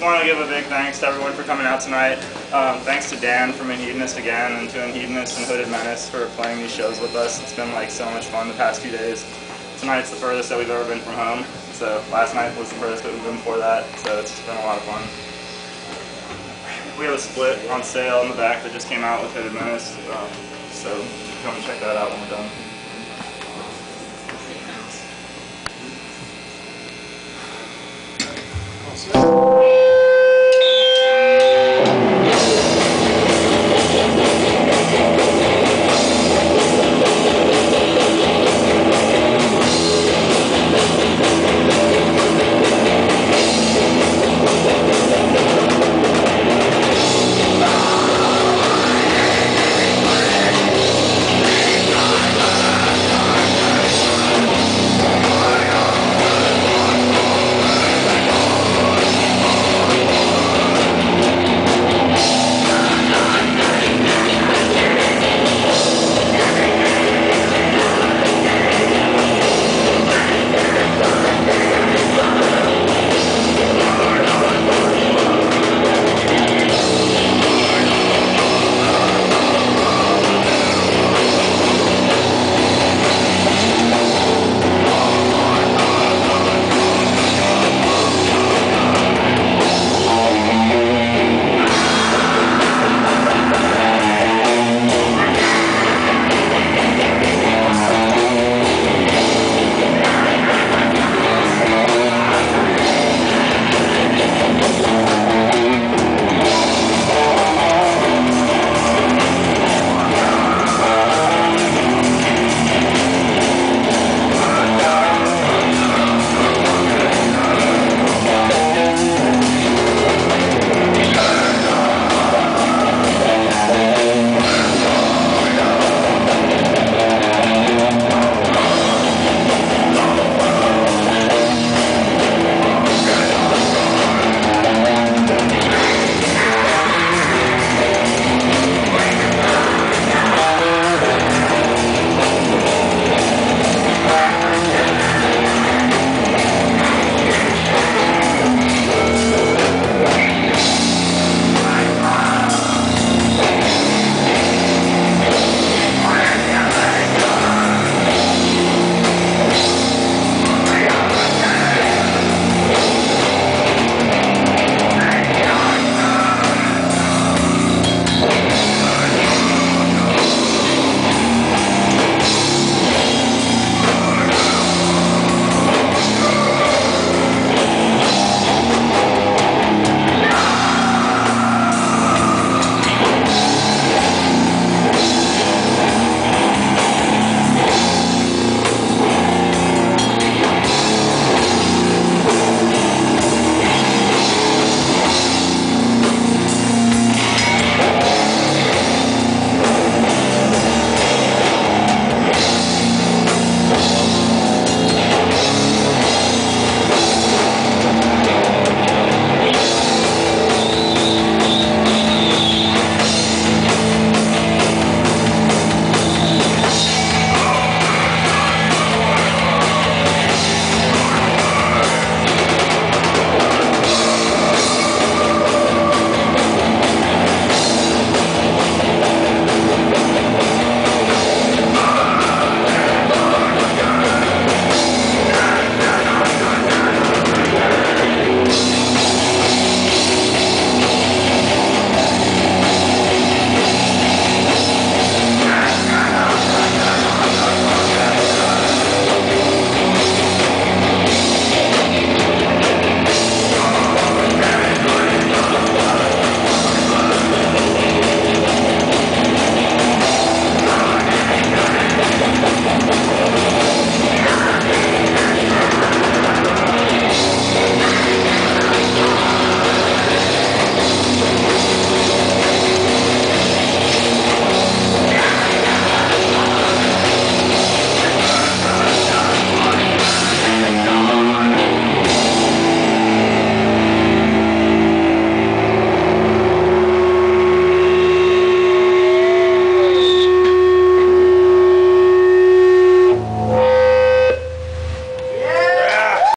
just want to give a big thanks to everyone for coming out tonight. Um, thanks to Dan from Anhedonist again, and to Anhedonist and Hooded Menace for playing these shows with us. It's been like so much fun the past few days. Tonight's the furthest that we've ever been from home. So last night was the furthest that we've been before that. So it's been a lot of fun. We have a split on sale in the back that just came out with Hooded Menace. Um, so come and check that out when we're done. Oh, Thank you.